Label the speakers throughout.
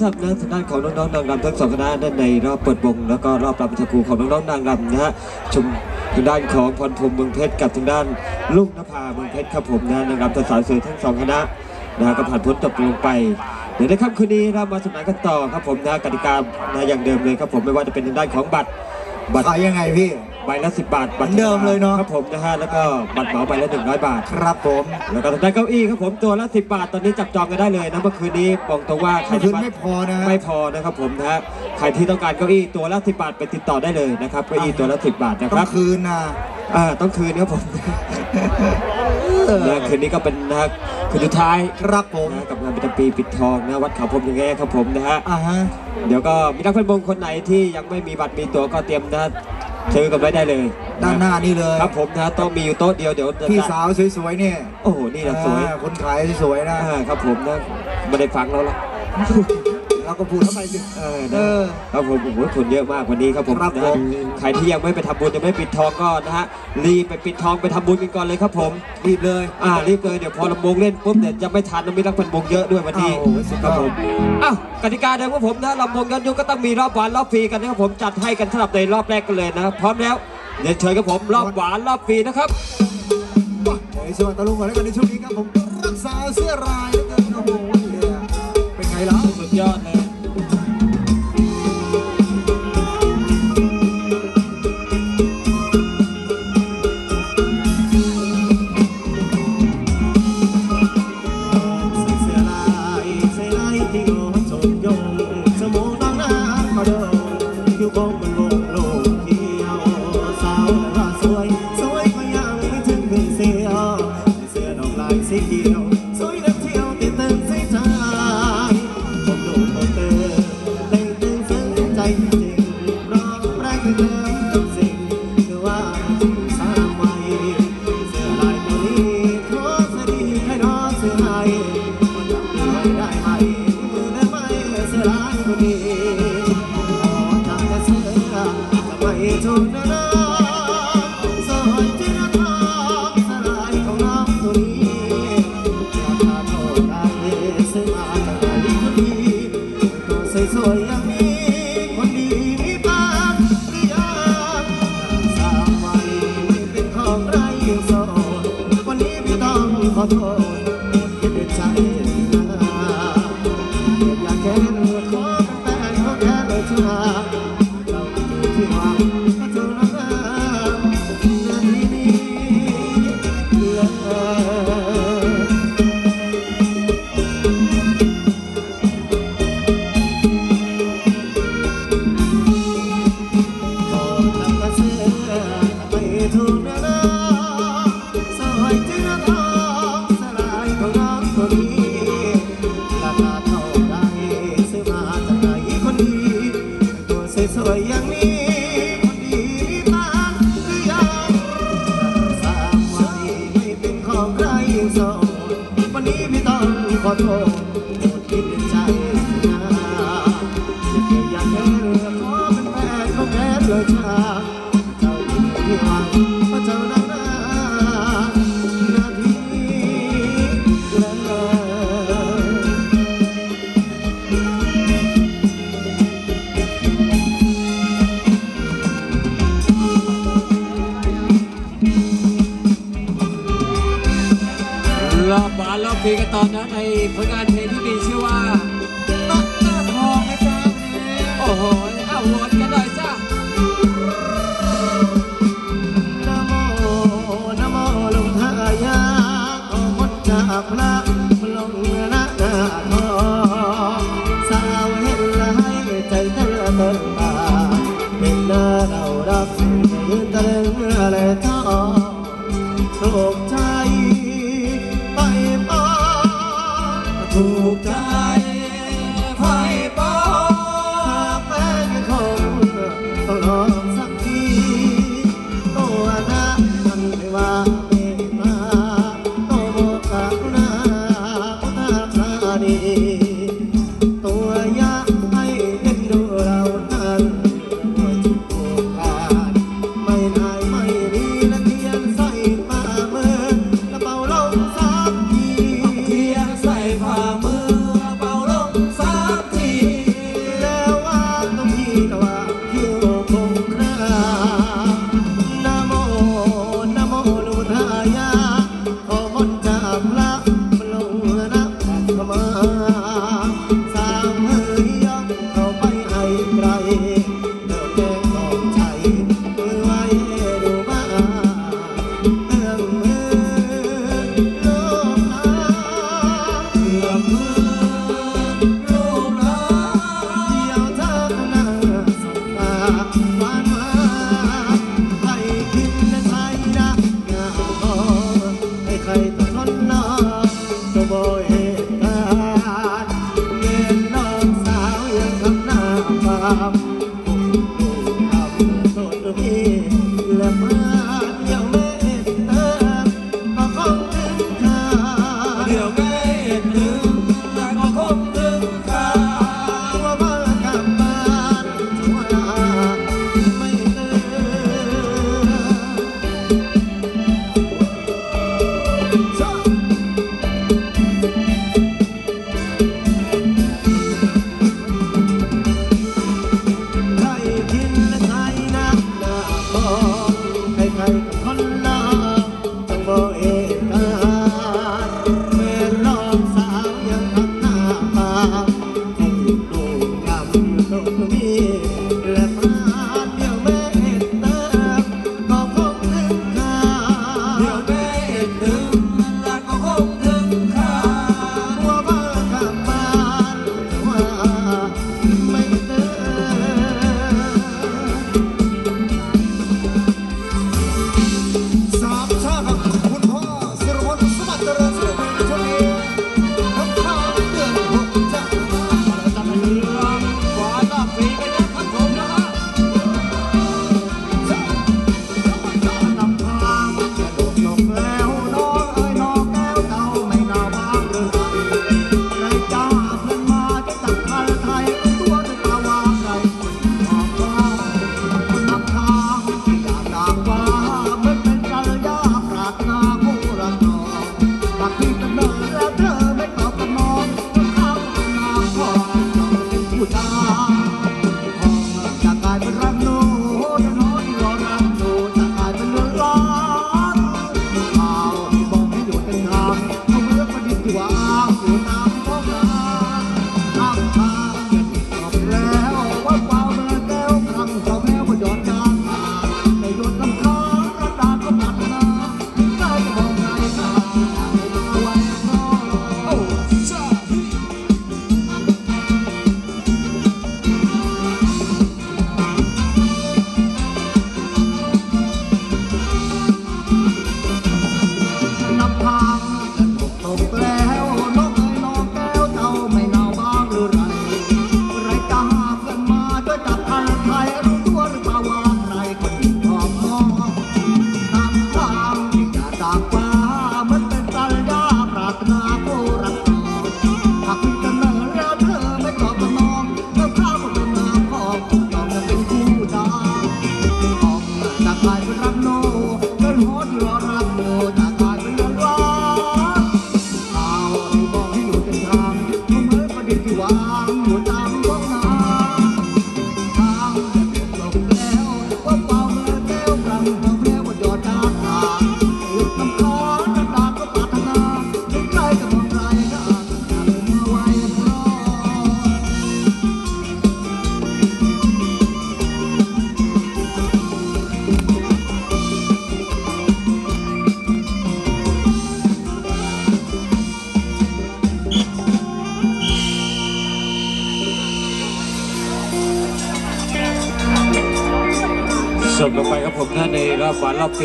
Speaker 1: สำหรับนะทางด้านของน้อง
Speaker 2: ๆนางรำทั้งสองคณะนั่นในรอบเปิดวงแล้วก็รอบรำประชาครูของน้องๆนางรำนะฮะชมทางด้านของพรพรมเมืองเพชรกับทางด้านลูกนภาเมืองเพชรครับผมนะนางรำทศสาวสวยทั้งสองคณะนะฮะก็ผ่านพ้นจบลงไปเดี๋ยวในค่ำคืนนี้เรามาสนานกันต่อครับผมนะกติกานะอย่างเดิมเลยครับผมไม่ว่าจะเป็นทางด้านของบัตรบัตร
Speaker 3: ขายยังไงพี่
Speaker 2: ใบละสิบบาทบัตร
Speaker 3: เหมือนเดิมเลยเนอะ
Speaker 2: ครับผมนะฮะแล้วก็บัตรเหมาใบละหนึ่งร้อยบาท
Speaker 3: ครับผม
Speaker 2: แล้วก็ทางด้านเก้าอี้ครับผมตัวละ 10 บาท ตอนนี้จับจองกันได้เลยนะเมื่อคืนนี้บอกตรงว่าใคร
Speaker 3: คื
Speaker 2: ที่
Speaker 3: นไม่พอนะฮะ
Speaker 2: ไม่พอนะครับผมนะฮะใครที่ต้องการเก้าอี้ตัวละ 10 บาทไปติดต่อได้เลยนะครับเก้าอี้ตัวละ 10 บาทนะค
Speaker 3: ต้อ
Speaker 2: รับ
Speaker 3: งคืนนะ
Speaker 2: อ่าต้องคืนครับผมนะคืนนี้ก็เป็นนะฮะคืนสุดท้าย
Speaker 3: ครับผม
Speaker 2: นะกับงานประจำปีปิดทองนะวัดเขาพรหมยังไงครับผมนะฮะ
Speaker 3: อ่าฮะ
Speaker 2: เดี๋ยวก็มีนักพันบงคนไหนที่ยังไม่มีบัตรมีตั๋วก็เตรียมนะ ซื้อกันไว้ได้เลย
Speaker 3: ด้านหน้านี่เลย
Speaker 2: ครับผมนะโต๊ะมีอยู่โต๊ะเดียวเดี๋ยวจะ
Speaker 3: พี่สาวสวยๆเนี่ย
Speaker 2: โอ้โหนี่นะสวย
Speaker 3: อ่าคนขายสวยๆนะ
Speaker 2: อ่าครับผมนะไม่ได้ฟังแล้วล่ะจ
Speaker 3: เราก็พูดทำไมสิ
Speaker 2: เออ
Speaker 3: เค
Speaker 2: รับผมโอ้โหคนเยอะมากวันนี้ครับผม
Speaker 3: ครับผม
Speaker 2: ใครที่ยังไม่ไปทำบุญยังไม่ปิดทองก็นะฮะรีบไปปิดทองไปทำบุญกันก่อนเลยครับผม
Speaker 3: รีบเลย
Speaker 2: อ่ารีบเลยเดี๋ยวพอลำบงเล่นปุ๊บเนี่ยจะไม่ทันนะมีรักพันบงเยอะด้วยวันนี้
Speaker 3: โอ้โห
Speaker 2: ครับผมอ้าวกติกาเดิมของผมนะลำบงย้อนยุคก็ต้องมีรอบหวานรอบฟรีกันนะครับผมจัดให้กันสำหรับในรอบแรกกันเลยนะพร้อมแล้วเดี๋ยวเชิญครับผมรอบหวานรอบฟรีนะครับ
Speaker 3: โอ้ยสวัสดีตะลุงก่อนแล้วกันในช่วงนี้ครับ
Speaker 1: ผมรักษาเสื้อรายนะเว
Speaker 2: กันโอ้โหเนี่
Speaker 1: เป็นไงล่ะ y'all. don't know. modo yeah.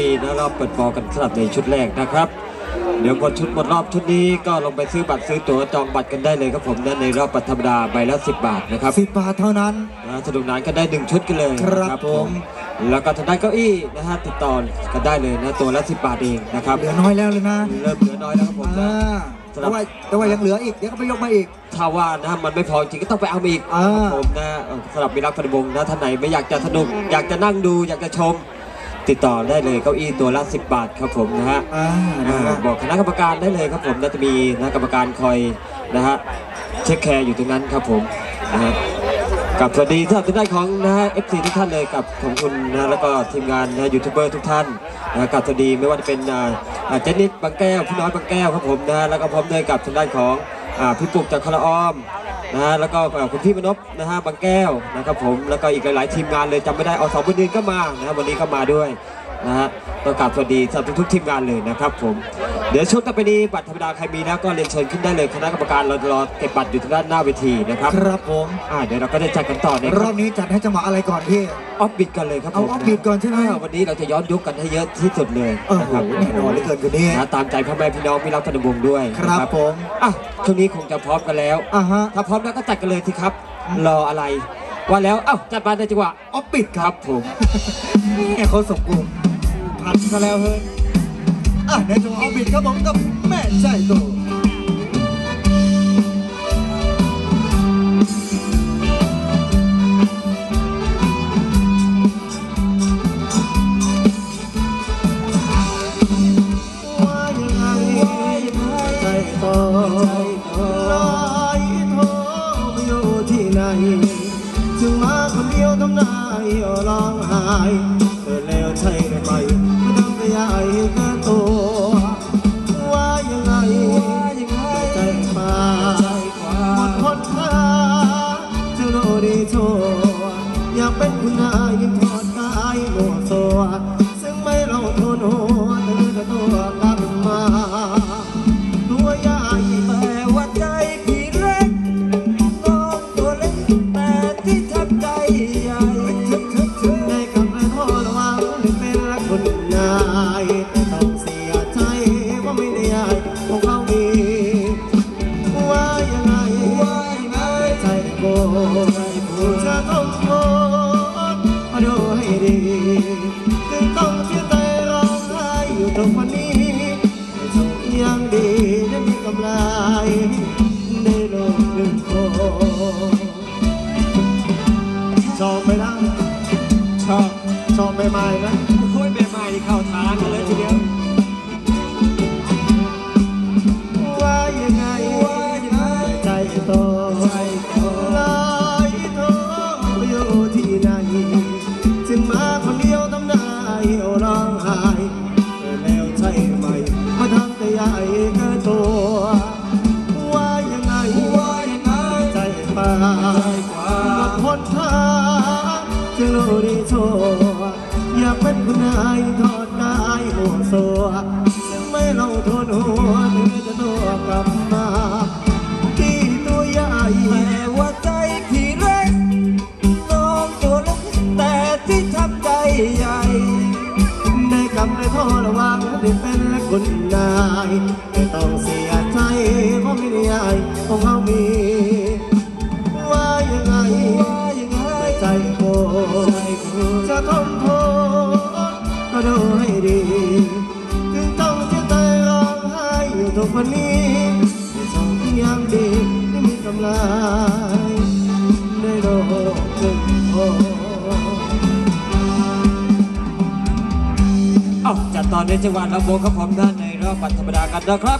Speaker 1: อบวันรอบปี
Speaker 2: นะรอบเปิดบอลกันสำหรับในชุดแรกนะครับ เดี๋ยวหมดชุดหมดรอบชุดนี้ก็ลงไปซื้อบัตรซื้อตั๋วจองบัตรกันได้เลยครับผมนะในรอบปัธรรมดาใบละ10 บาทนะครับ
Speaker 3: สิบบาทเท่านั้น
Speaker 2: นะสนุกสนานกันได้หนึ่งชุดกันเลย
Speaker 3: ครับ
Speaker 2: นะ
Speaker 3: ผม
Speaker 2: แล้วก็ทางด้านเก้าอี้นะฮะติดต่อกันได้เลยนะตัวละ10บาทเองนะครับ
Speaker 3: เหลือน้อยแล้วเลยนะ
Speaker 2: เริ่มเหลือน้อยแล้วครับผม
Speaker 3: อ่า
Speaker 2: นะ
Speaker 3: แต่ว่าแต่ว่ายังเหลืออีกเดี๋ยวก็ไปยกมาอีก
Speaker 2: ถ้าว่านะมันไม่พอจริงก็ต้องไปเอามาอีก
Speaker 3: อ่า
Speaker 2: ครับผมนะเอ่อสำหรับมิรักพันวงศ์นะท่านไหนไม่อยากจะสนุกอยากจะนั่งดูอยากจะชม ติดต่อได้เลยเก้าอี้ตัวละ 10 บาทครับผมนะฮะ
Speaker 3: อ่า
Speaker 2: อ่า
Speaker 3: นะครับ
Speaker 2: บอกคณะกรรมการได้เลยครับผมน่าจะมีนะกรรมการคอยนะฮะเช็คแคร์อยู่ตรงนั้นครับผมนะฮะกับสวัสดีท่านทุกท่านของนะฮะ FC ทุกท่านเลยกับของคุณนะแล้วก็ทีมงานนะยูทูบเบอร์ทุกท่านนะกับสวัสดีไม่ว่าจะเป็นอ่าอ่าเจนิดบางแก้วพี่น้อยบางแก้วครับผมนะแล้วก็พร้อมด้วยกับทางด้านของอ่าพี่ปุกจากคาราอ้อม นะฮะแล้วก็คุณพี่มนพนะฮะบางแก้วนะครับผมแล้วก็อีกหลายๆทีมงานเลยจำไม่ได้อสองคนอื่นก็มานะฮะวันนี้ก็มาด้วย นะฮะต้องกราบสวัสดีสำหรับทุกๆทีมงานเลยนะครับผม เดี๋ยวช่วงต่อไปนี้บัตรธรรมดาใครมีนะก็เรียนเชิญขึ้นได้เลยคณะกรรมการเรารอเก็บบัตรอยู่ทางด้านหน้าเวทีนะครับ
Speaker 3: ครับผม
Speaker 2: อ่าเดี๋ยวเราก็ได้จัดกันต่อใน
Speaker 3: รอบนี้จัดให้จังหวะอะไรก่อนพี่
Speaker 2: ออฟบิดกันเลยครับ
Speaker 3: เอา
Speaker 2: ผม
Speaker 3: ออฟบิทก่อนใช่ไหมา
Speaker 2: วันนี้เราจะย้อนยุคกันให้เยอะที่สุดเลย
Speaker 3: โอ้
Speaker 2: นะ
Speaker 3: โห
Speaker 2: ครับ
Speaker 3: แน่นอนเหลือเกินกว่านี้
Speaker 2: นะตามใจพ่อแม่พี่น้องพี่รักพันธวงศ์ด้วย
Speaker 3: ครับ
Speaker 2: นะ
Speaker 3: ผม
Speaker 2: อะช่วงนี้คงจะพร้อมกันแล้ว
Speaker 3: อ่าฮะ
Speaker 2: ถ้าพร้อมแล้วก็จัดกันเลยสิครับ รออะไร ว่าแล้ว เอ้าจัดมาในจังหวะ
Speaker 3: ออฟปิดค
Speaker 2: ค
Speaker 3: รั
Speaker 2: รั
Speaker 3: บบ
Speaker 2: ผม
Speaker 3: นี่เขาสมกลุ่ม พันซะแล้วเฮ้ยอะในจัวะออฟปิดครับผมกับแม่ใจโต
Speaker 1: ว่ สัวไม่เรา
Speaker 2: ทน
Speaker 1: หัวเธอจะตัวกลับมา ตอนในจังหวัดลำ
Speaker 2: โพงครับผมด้านในรอบบัตรธรรมดากันนะครับ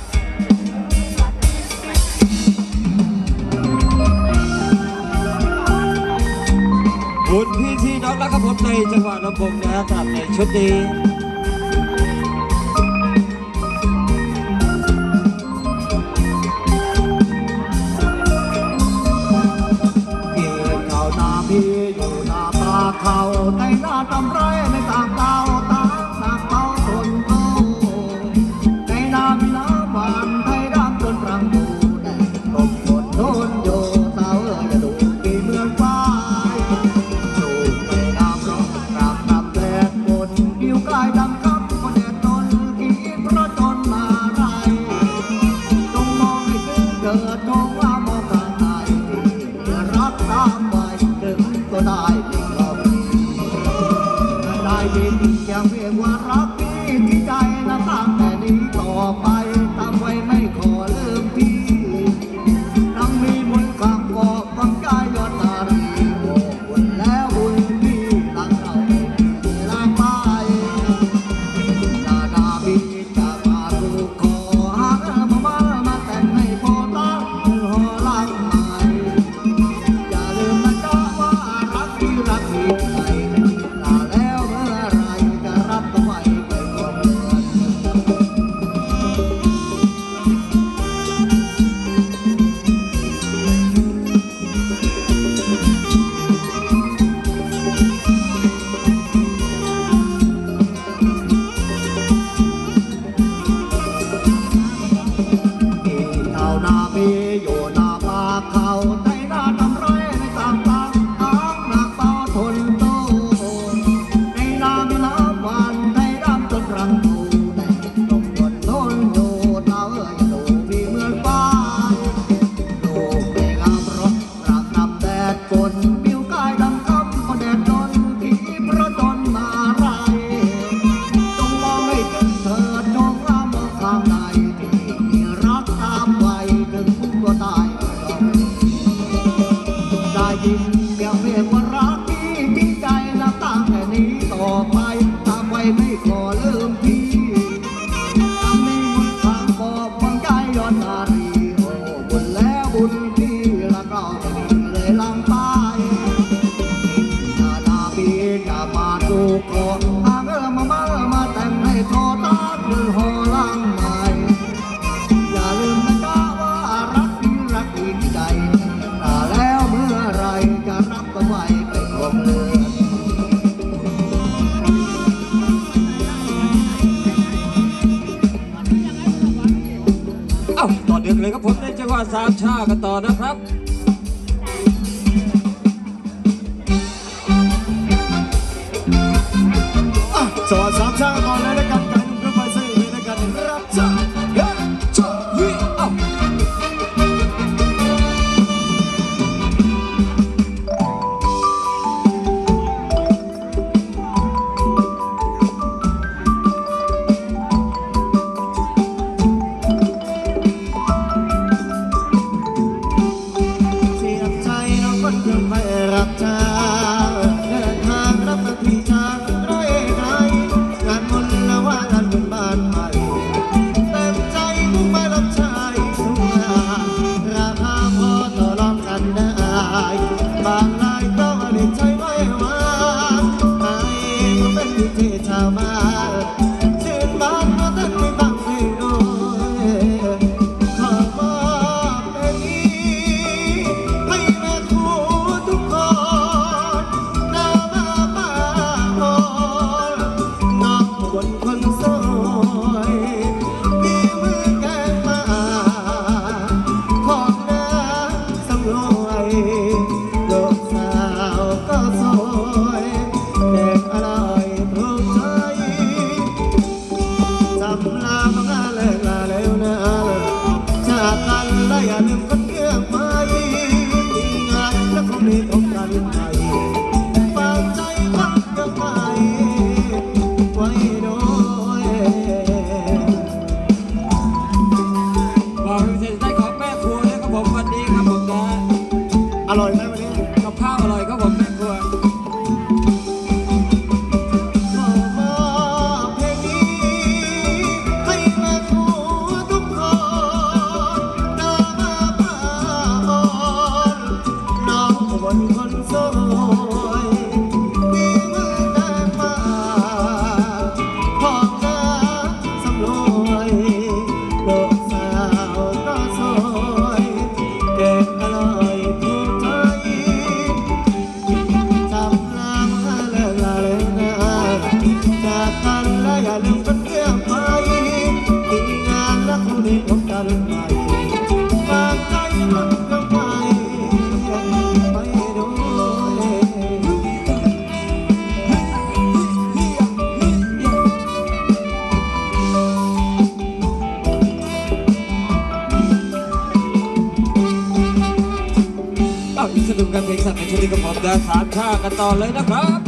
Speaker 2: บุญพี่ที่น้องรักครับผมในจังหวัดลำโพงนะครับในชุดนี้ั
Speaker 1: งเพี
Speaker 4: ยงว่ารักาม
Speaker 1: ชาติ
Speaker 2: กัน
Speaker 4: ต่อนะ
Speaker 1: ครับ
Speaker 2: I
Speaker 1: กั
Speaker 4: น
Speaker 1: ต่อเลยนะครับ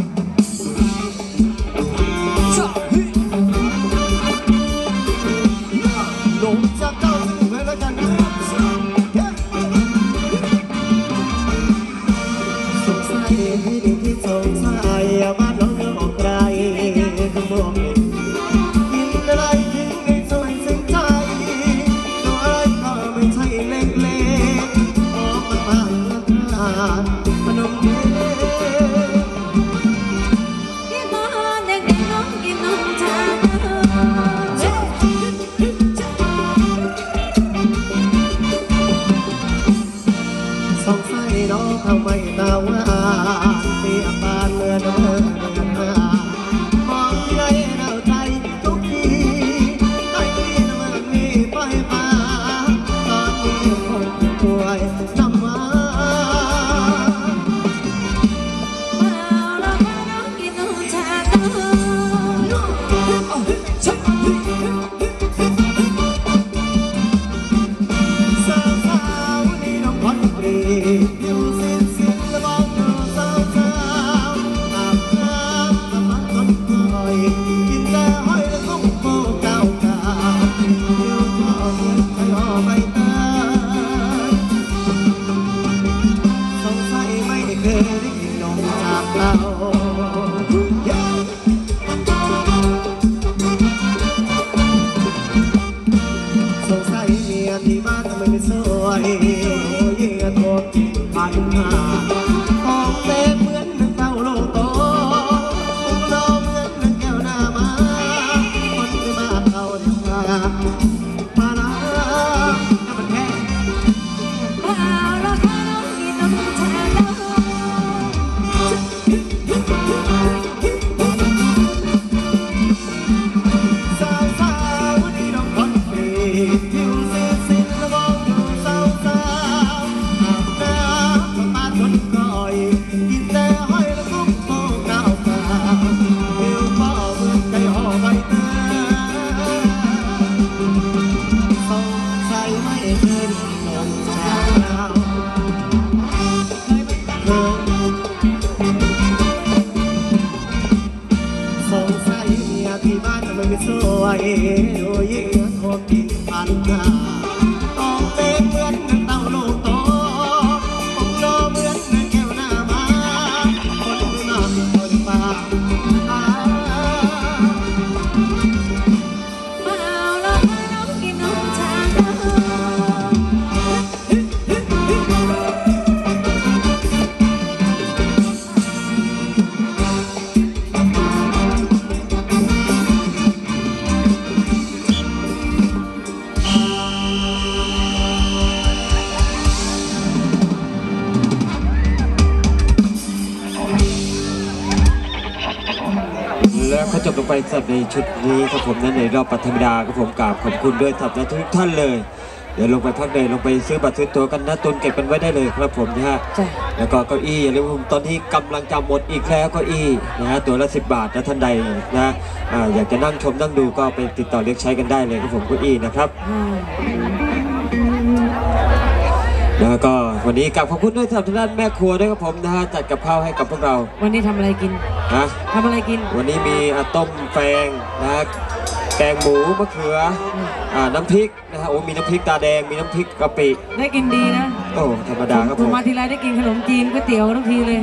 Speaker 1: ส
Speaker 2: ชุดนี้ครับผมนั้นในรอบปัทธรรมดาครับผมกราบขอบคุณด้วยสำหรับทุกท่านเลย เดี๋ยวลงไปพักเลยลงไปซื้อบัตรซื้อตั๋วกันนะตุนเก็บกันไว้ได้เลยครับผมนะฮะ
Speaker 5: จ้ะ
Speaker 2: แล้วก็เก้าอี้อย่าลืมตอนนี้กำลังจะหมดอีกแล้วเก้าอี้นะฮะตัวละ10 บาทนะท่านใดนะอ่าอยากจะนั่งชมนั่งดูก็ไปติดต่อเรียกใช้กันได้เลยครับผมเก้าอี้นะครับแล้วก็ วันนี้กลับขอบคุณด้วยสำหรับทางด้านแม่ครัวด้วยครับผมนะฮะจัดกับข้าวให้กับพวกเรา
Speaker 5: วันนี้ทำอะไรกิน
Speaker 2: นะ
Speaker 5: ทำอะไรกิน
Speaker 2: วันนี้มีอะต้มแฟงนะฮะแกงหมูมะเขืออ่าน้ำพริกนะฮะโอ้มีน้ำพริกตาแดงมีน้ำพริกกะปิ
Speaker 5: ได้กินดีนะ
Speaker 2: โอ้ธรรมดาครับ
Speaker 5: ผ
Speaker 2: ผมม
Speaker 5: มาทีไรได้กินขนมจีนก๋วยเตี๋ยวทุกทีเลย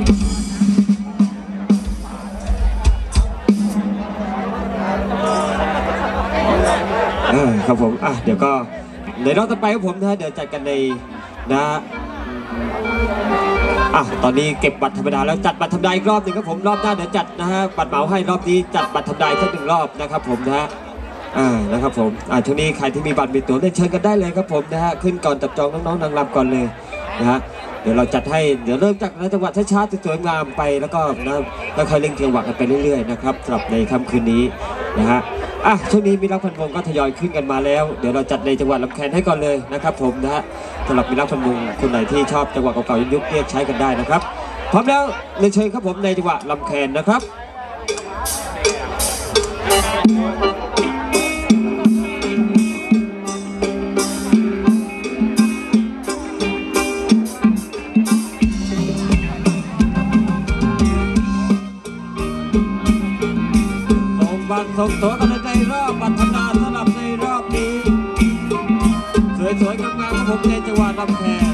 Speaker 2: เออครับผมอะเดี๋ยวก็ในรอบต่อไปครับผมนะฮะเดี๋ยวจัดกันในนะฮะ อะตอนนี้เก็บบัตรธรรมดาแล้วจัดบัตรธรรมดาอีกรอบหนึ่งครับผมรอบหน้าเดี๋ยวจัดนะฮะบัตรเหมาให้รอบนี้จัดบัตรธรรมดาอีกสักหนึ่งรอบนะครับผมนะฮะอ่านะครับผมอ่าช่วงนี้ใครที่มีบัตรมีตั๋วได้เชิญกันได้เลยครับผมนะฮะขึ้นก่อนจับจองน้องๆนางรำก่อนเลยนะฮะเดี๋ยวเราจัดให้เดี๋ยวเริ่มจากนะจังหวัดช้าๆสวยๆงามไปแล้วก็นะแล้วค่อยเล่นจังหวะกันไปเรื่อยๆนะครับสำหรับในค่ำคืนนี้นะฮะ อะช่วงนี้มีรักพันวงก็ทยอยขึ้นกันมาแล้ว เดี๋ยวเราจัดในจังหวัดลำแคนให้ก่อนเลยนะครับผมนะฮะสำหรับมีรักพันวงคนไหนที่ชอบจังหวะเก่าๆยุคเรียกใช้กันได้นะครับพร้อมแล้วเรียนเชิญครับผมในจังหวัดลำแคนนะครับ ส่งตัวกันในรอบปัฒนาสำหรับในรอบนี้ สวยๆงามๆครับผมในจังหวัดลำแข